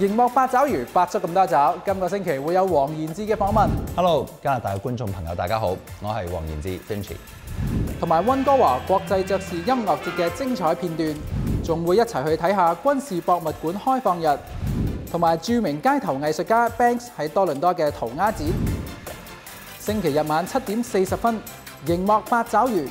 熒幕八爪魚八出咁多爪，今個星期會有黃賢志嘅訪問。Hello，加拿大嘅觀眾朋友，大家好，我係黃賢志 f i n c h 同埋温哥華國際爵士音樂節嘅精彩片段，仲會一齊去睇下軍事博物館開放日，同埋著名街頭藝術家 Banks 喺多倫多嘅涂鴉展。星期日晚七點四十分，熒幕八爪魚。